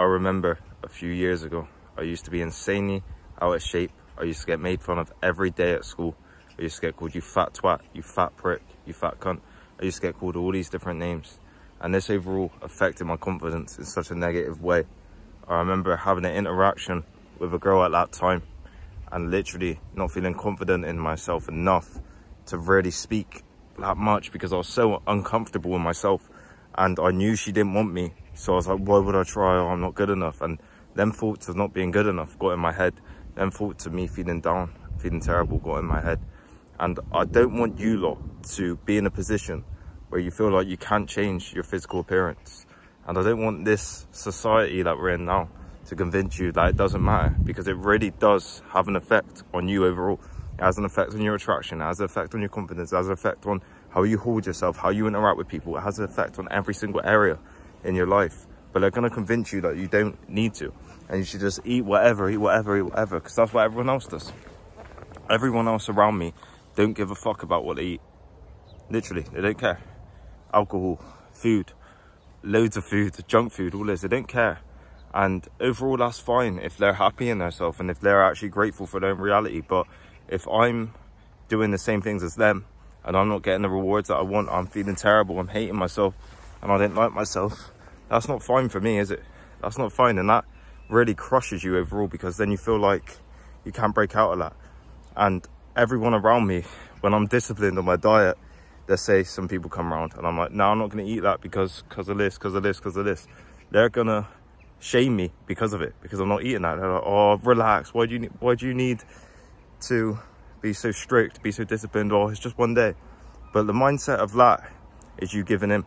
I remember a few years ago, I used to be insanely out of shape. I used to get made fun of every day at school. I used to get called you fat twat, you fat prick, you fat cunt. I used to get called all these different names. And this overall affected my confidence in such a negative way. I remember having an interaction with a girl at that time and literally not feeling confident in myself enough to really speak that much because I was so uncomfortable with myself and I knew she didn't want me. So I was like, why would I try? Oh, I'm not good enough. And them thoughts of not being good enough got in my head. Them thoughts of me feeling down, feeling terrible got in my head. And I don't want you lot to be in a position where you feel like you can't change your physical appearance. And I don't want this society that we're in now to convince you that it doesn't matter because it really does have an effect on you overall. It has an effect on your attraction, it has an effect on your confidence, it has an effect on how you hold yourself, how you interact with people. It has an effect on every single area in your life. But they're going to convince you that you don't need to. And you should just eat whatever, eat whatever, eat whatever. Because that's what everyone else does. Everyone else around me don't give a fuck about what they eat. Literally, they don't care. Alcohol, food, loads of food, junk food, all this, they don't care. And overall, that's fine if they're happy in themselves and if they're actually grateful for their own reality. But if I'm doing the same things as them and I'm not getting the rewards that I want, I'm feeling terrible, I'm hating myself, and I didn't like myself, that's not fine for me, is it? That's not fine, and that really crushes you overall because then you feel like you can't break out of that. And everyone around me, when I'm disciplined on my diet, they say some people come around and I'm like, no, I'm not gonna eat that because because of this, because of this, because of this. They're gonna shame me because of it, because I'm not eating that. They're like, oh, relax. Why do you need, why do you need to be so strict, be so disciplined, or oh, it's just one day. But the mindset of that is you giving in.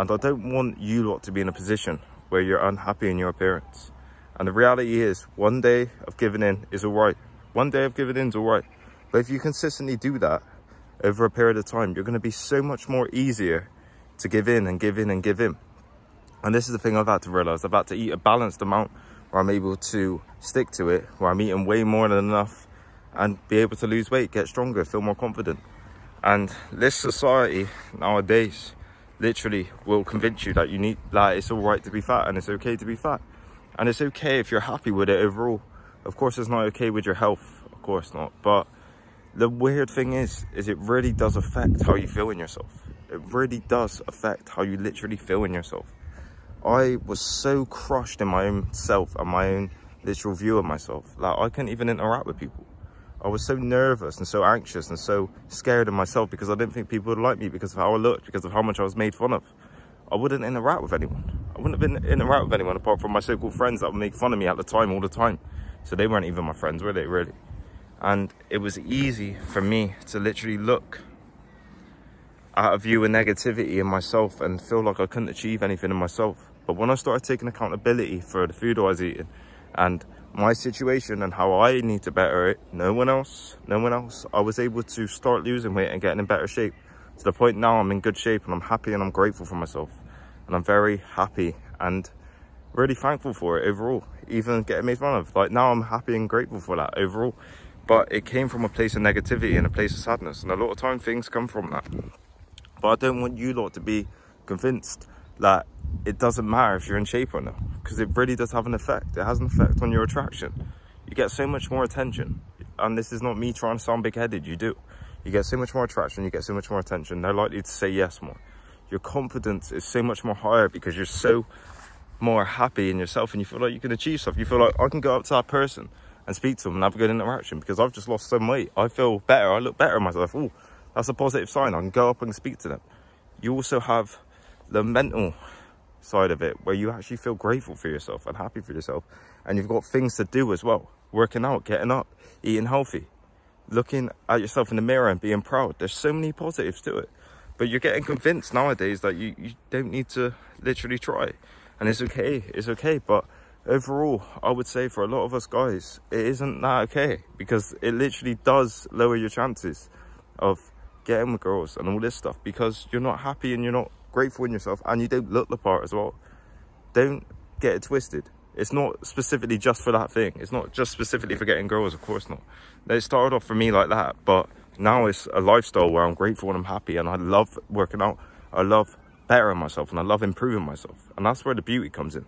And I don't want you lot to be in a position where you're unhappy in your appearance. And the reality is, one day of giving in is all right. One day of giving in is all right. But if you consistently do that over a period of time, you're going to be so much more easier to give in and give in and give in. And this is the thing I've had to realize. I've had to eat a balanced amount where I'm able to stick to it, where I'm eating way more than enough and be able to lose weight, get stronger, feel more confident. And this society nowadays literally will convince you that you need, like, it's all right to be fat and it's okay to be fat. And it's okay if you're happy with it overall. Of course, it's not okay with your health, of course not. But the weird thing is, is it really does affect how you feel in yourself. It really does affect how you literally feel in yourself. I was so crushed in my own self and my own literal view of myself. Like I couldn't even interact with people. I was so nervous and so anxious and so scared of myself because I didn't think people would like me because of how I looked, because of how much I was made fun of. I wouldn't interact with anyone. I wouldn't have been interact with anyone apart from my so-called friends that would make fun of me at the time, all the time. So they weren't even my friends, were they, really? And it was easy for me to literally look at a view of negativity in myself and feel like I couldn't achieve anything in myself. But when I started taking accountability for the food I was eating and my situation and how I need to better it. No one else, no one else. I was able to start losing weight and getting in better shape to the point now I'm in good shape and I'm happy and I'm grateful for myself. And I'm very happy and really thankful for it overall, even getting made fun of. Like now I'm happy and grateful for that overall. But it came from a place of negativity and a place of sadness. And a lot of time things come from that. But I don't want you lot to be convinced that it doesn't matter if you're in shape or not because it really does have an effect. It has an effect on your attraction. You get so much more attention and this is not me trying to sound big-headed you do. You get so much more attraction you get so much more attention they're likely to say yes more. Your confidence is so much more higher because you're so more happy in yourself and you feel like you can achieve stuff. You feel like i can go up to that person and speak to them and have a good interaction because i've just lost some weight. I feel better. I look better in myself. Oh that's a positive sign. I can go up and speak to them. You also have the mental side of it where you actually feel grateful for yourself and happy for yourself. And you've got things to do as well. Working out getting up eating healthy looking at yourself in the mirror and being proud. There's so many positives to it. But you're getting convinced nowadays that you, you don't need to literally try. And it's okay it's okay. But overall i would say for a lot of us guys it isn't that okay because it literally does lower your chances of getting with girls and all this stuff because you're not happy and you're not grateful in yourself and you don't look the part as well. Don't get it twisted. It's not specifically just for that thing. It's not just specifically for getting girls of course not. It started off for me like that but now it's a lifestyle where i'm grateful and i'm happy and i love working out. I love bettering myself and i love improving myself and that's where the beauty comes in.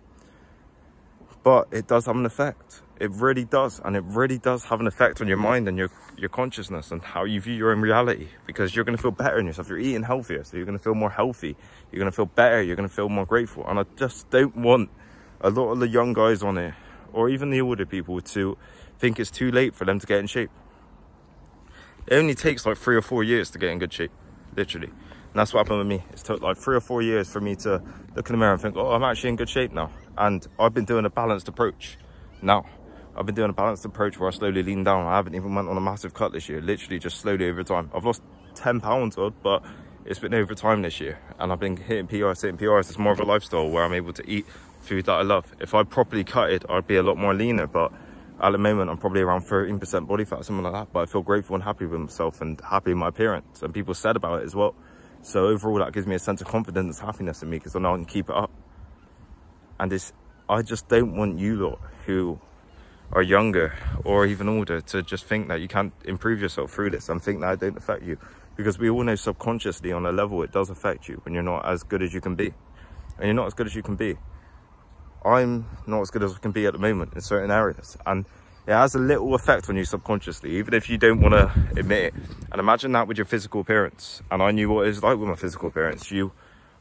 But it does have an effect it really does and it really does have an effect on your mm. mind and your your consciousness and how you view your own reality because you're going to feel better in yourself you're eating healthier so you're going to feel more healthy you're going to feel better you're going to feel more grateful and i just don't want a lot of the young guys on it or even the older people to think it's too late for them to get in shape it only takes like three or four years to get in good shape literally and that's what happened with me. It took like three or four years for me to look in the mirror and think, oh, I'm actually in good shape now. And I've been doing a balanced approach now. I've been doing a balanced approach where I slowly lean down. I haven't even went on a massive cut this year, literally just slowly over time. I've lost 10 pounds odd, but it's been over time this year. And I've been hitting PRs, hitting PRs. It's more of a lifestyle where I'm able to eat food that I love. If I properly cut it, I'd be a lot more leaner, but at the moment I'm probably around 13% body fat, something like that. But I feel grateful and happy with myself and happy with my appearance. And people said about it as well. So overall, that gives me a sense of confidence, and happiness in me because I know I can keep it up. And it's, I just don't want you lot who are younger or even older to just think that you can't improve yourself through this and think that it don't affect you. Because we all know subconsciously on a level it does affect you when you're not as good as you can be. And you're not as good as you can be. I'm not as good as I can be at the moment in certain areas. And it has a little effect on you subconsciously, even if you don't want to admit it. And imagine that with your physical appearance. And I knew what it was like with my physical appearance. You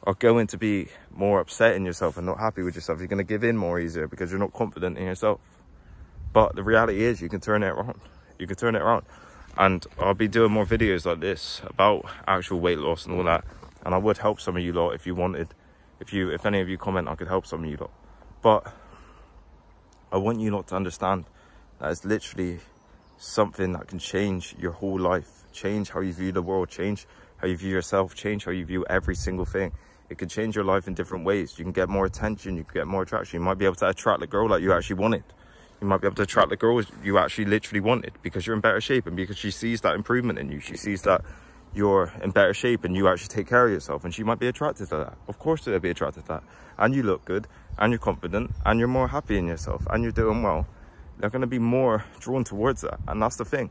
are going to be more upset in yourself and not happy with yourself. You're going to give in more easier because you're not confident in yourself. But the reality is you can turn it around. You can turn it around. And I'll be doing more videos like this about actual weight loss and all that. And I would help some of you lot if you wanted. If you, if any of you comment, I could help some of you lot. But I want you not to understand that it's literally something that can change your whole life, change how you view the world, change how you view yourself, change how you view every single thing. It can change your life in different ways. You can get more attention, you can get more attraction. You might be able to attract the girl that you actually wanted. You might be able to attract the girls you actually literally wanted because you're in better shape and because she sees that improvement in you. She sees that you're in better shape and you actually take care of yourself and she might be attracted to that. Of course they'll be attracted to that. And you look good and you're confident and you're more happy in yourself and you're doing well they're going to be more drawn towards that. And that's the thing.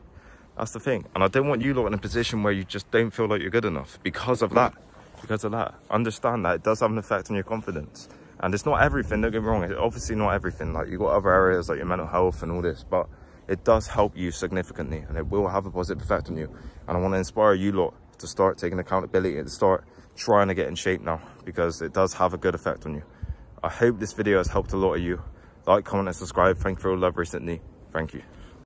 That's the thing. And I don't want you lot in a position where you just don't feel like you're good enough because of that. Because of that. Understand that it does have an effect on your confidence. And it's not everything, don't get me wrong. It's obviously not everything. Like you've got other areas like your mental health and all this, but it does help you significantly and it will have a positive effect on you. And I want to inspire you lot to start taking accountability and start trying to get in shape now because it does have a good effect on you. I hope this video has helped a lot of you. Like, comment and subscribe. Thank you for all love recently. Thank you.